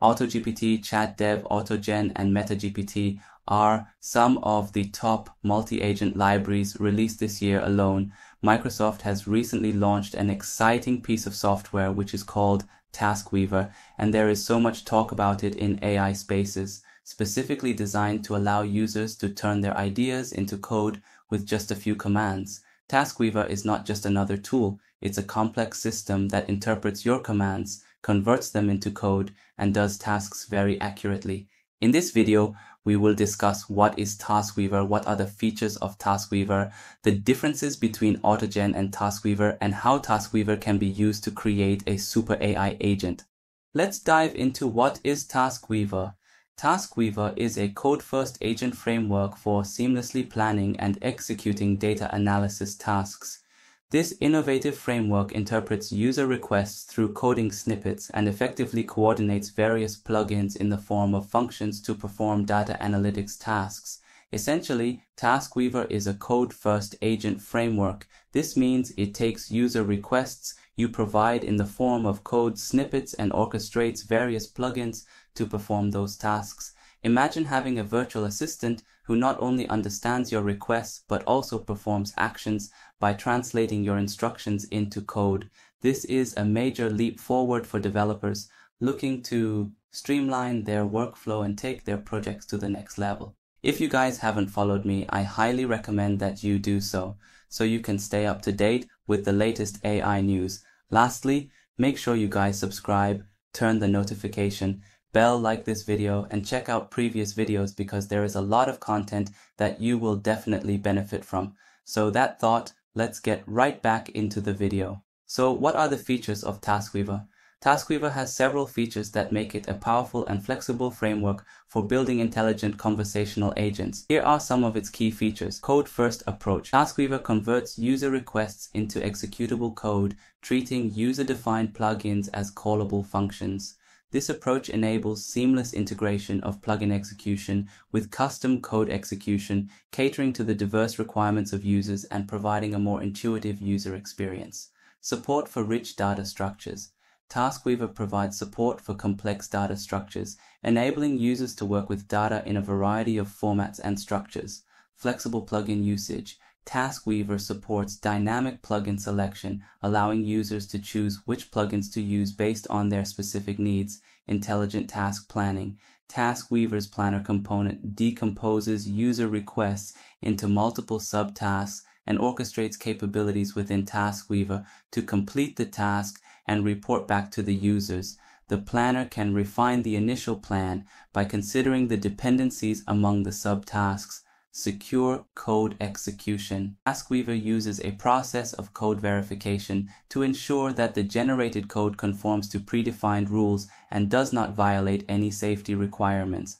AutoGPT, ChatDev, AutoGen, and MetaGPT are some of the top multi-agent libraries released this year alone. Microsoft has recently launched an exciting piece of software which is called TaskWeaver, and there is so much talk about it in AI spaces, specifically designed to allow users to turn their ideas into code with just a few commands. TaskWeaver is not just another tool, it's a complex system that interprets your commands, converts them into code, and does tasks very accurately. In this video, we will discuss what is TaskWeaver, what are the features of TaskWeaver, the differences between AutoGen and TaskWeaver, and how TaskWeaver can be used to create a super AI agent. Let's dive into what is TaskWeaver. TaskWeaver is a code-first agent framework for seamlessly planning and executing data analysis tasks. This innovative framework interprets user requests through coding snippets and effectively coordinates various plugins in the form of functions to perform data analytics tasks. Essentially, TaskWeaver is a code-first agent framework. This means it takes user requests you provide in the form of code snippets and orchestrates various plugins to perform those tasks. Imagine having a virtual assistant who not only understands your requests but also performs actions by translating your instructions into code. This is a major leap forward for developers looking to streamline their workflow and take their projects to the next level. If you guys haven't followed me, I highly recommend that you do so, so you can stay up to date with the latest AI news. Lastly, make sure you guys subscribe, turn the notification bell, like this video, and check out previous videos because there is a lot of content that you will definitely benefit from. So that thought, let's get right back into the video. So what are the features of TaskWeaver? TaskWeaver has several features that make it a powerful and flexible framework for building intelligent conversational agents. Here are some of its key features. Code first approach. TaskWeaver converts user requests into executable code, treating user defined plugins as callable functions. This approach enables seamless integration of plugin execution with custom code execution, catering to the diverse requirements of users and providing a more intuitive user experience. Support for rich data structures. TaskWeaver provides support for complex data structures, enabling users to work with data in a variety of formats and structures. Flexible plugin usage. TaskWeaver supports dynamic plugin selection, allowing users to choose which plugins to use based on their specific needs. Intelligent task planning. TaskWeaver's planner component decomposes user requests into multiple subtasks and orchestrates capabilities within TaskWeaver to complete the task and report back to the users. The planner can refine the initial plan by considering the dependencies among the subtasks secure code execution. TaskWeaver uses a process of code verification to ensure that the generated code conforms to predefined rules and does not violate any safety requirements.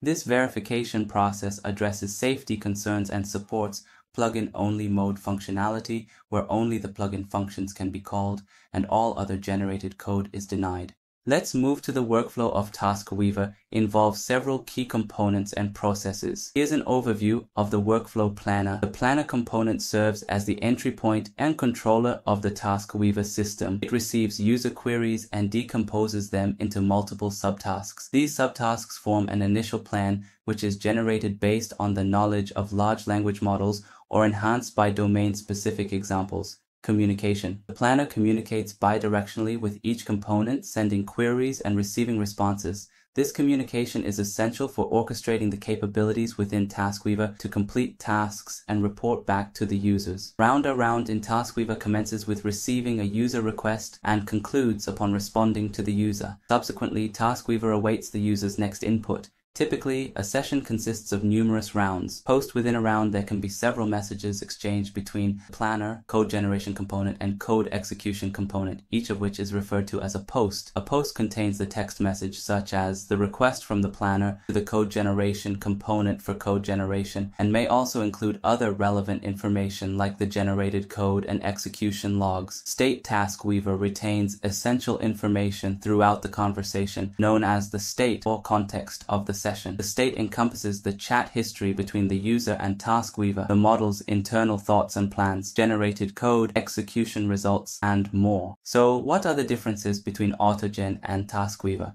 This verification process addresses safety concerns and supports plugin only mode functionality where only the plugin functions can be called and all other generated code is denied. Let's move to the workflow of TaskWeaver involves several key components and processes. Here's an overview of the workflow planner. The planner component serves as the entry point and controller of the TaskWeaver system. It receives user queries and decomposes them into multiple subtasks. These subtasks form an initial plan which is generated based on the knowledge of large language models or enhanced by domain-specific examples. Communication. The planner communicates bidirectionally with each component, sending queries and receiving responses. This communication is essential for orchestrating the capabilities within TaskWeaver to complete tasks and report back to the users. Round around in TaskWeaver commences with receiving a user request and concludes upon responding to the user. Subsequently, TaskWeaver awaits the user's next input, Typically, a session consists of numerous rounds. Post within a round, there can be several messages exchanged between planner, code generation component, and code execution component, each of which is referred to as a post. A post contains the text message such as the request from the planner to the code generation component for code generation, and may also include other relevant information like the generated code and execution logs. State TaskWeaver retains essential information throughout the conversation, known as the state or context of the session. The state encompasses the chat history between the user and TaskWeaver, the model's internal thoughts and plans, generated code, execution results, and more. So what are the differences between AutoGen and TaskWeaver?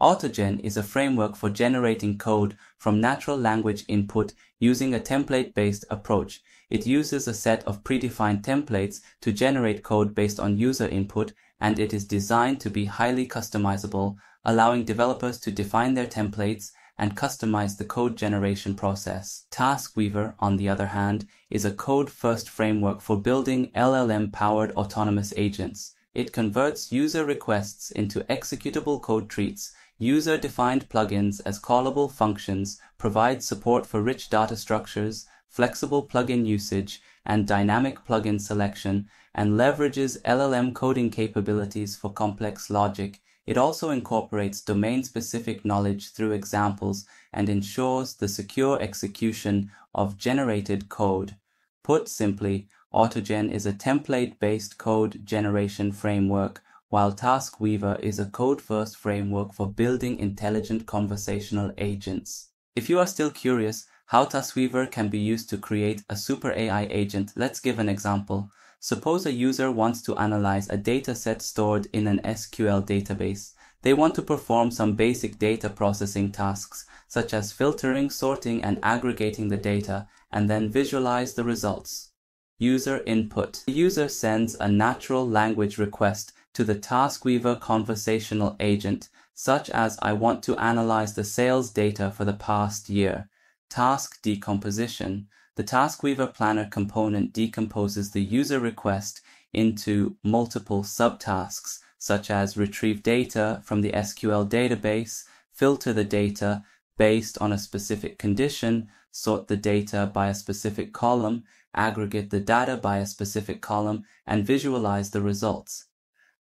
AutoGen is a framework for generating code from natural language input using a template-based approach. It uses a set of predefined templates to generate code based on user input and it is designed to be highly customizable, allowing developers to define their templates and customize the code generation process. TaskWeaver, on the other hand, is a code-first framework for building LLM-powered autonomous agents. It converts user requests into executable code treats, user-defined plugins as callable functions, provides support for rich data structures, flexible plugin usage, and dynamic plugin selection, and leverages LLM coding capabilities for complex logic it also incorporates domain-specific knowledge through examples and ensures the secure execution of generated code. Put simply, AutoGen is a template-based code generation framework, while TaskWeaver is a code-first framework for building intelligent conversational agents. If you are still curious how TaskWeaver can be used to create a super AI agent, let's give an example. Suppose a user wants to analyze a dataset stored in an SQL database. They want to perform some basic data processing tasks, such as filtering, sorting, and aggregating the data, and then visualize the results. User input. The user sends a natural language request to the TaskWeaver conversational agent, such as I want to analyze the sales data for the past year. Task decomposition. The TaskWeaver Planner component decomposes the user request into multiple subtasks, such as retrieve data from the SQL database, filter the data based on a specific condition, sort the data by a specific column, aggregate the data by a specific column, and visualize the results.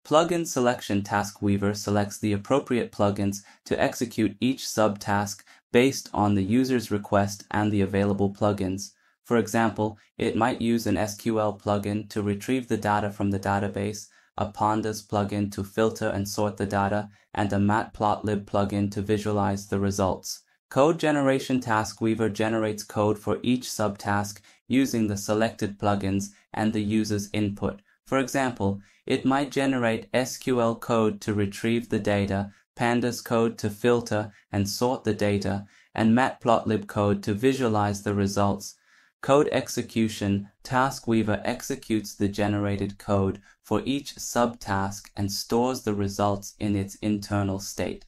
Plugin Selection TaskWeaver selects the appropriate plugins to execute each subtask based on the user's request and the available plugins. For example, it might use an SQL plugin to retrieve the data from the database, a pandas plugin to filter and sort the data, and a matplotlib plugin to visualize the results. Code Generation TaskWeaver generates code for each subtask using the selected plugins and the user's input. For example, it might generate SQL code to retrieve the data, pandas code to filter and sort the data, and matplotlib code to visualize the results. Code execution TaskWeaver executes the generated code for each subtask and stores the results in its internal state.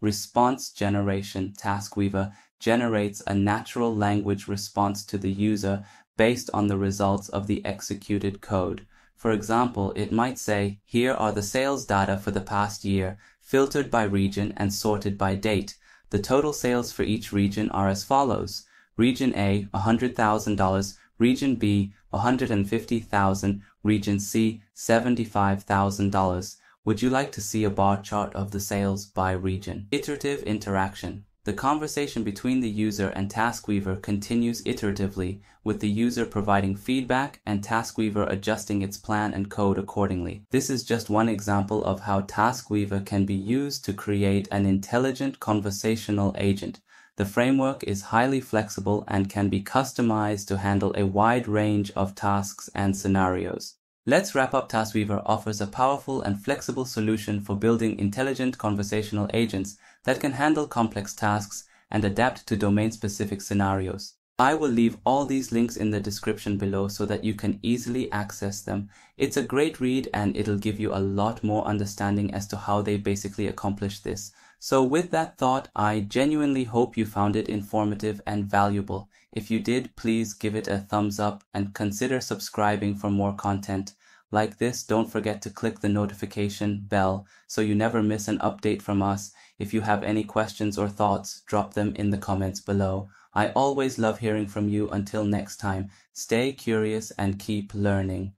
Response generation TaskWeaver generates a natural language response to the user based on the results of the executed code. For example, it might say, here are the sales data for the past year, filtered by region and sorted by date. The total sales for each region are as follows. Region A $100,000, Region B $150,000, Region C $75,000. Would you like to see a bar chart of the sales by region? Iterative interaction. The conversation between the user and TaskWeaver continues iteratively, with the user providing feedback and TaskWeaver adjusting its plan and code accordingly. This is just one example of how TaskWeaver can be used to create an intelligent conversational agent. The framework is highly flexible and can be customized to handle a wide range of tasks and scenarios. Let's wrap up TaskWeaver offers a powerful and flexible solution for building intelligent conversational agents that can handle complex tasks and adapt to domain-specific scenarios. I will leave all these links in the description below so that you can easily access them. It's a great read and it'll give you a lot more understanding as to how they basically accomplish this. So with that thought, I genuinely hope you found it informative and valuable. If you did, please give it a thumbs up and consider subscribing for more content. Like this, don't forget to click the notification bell so you never miss an update from us. If you have any questions or thoughts, drop them in the comments below. I always love hearing from you. Until next time, stay curious and keep learning.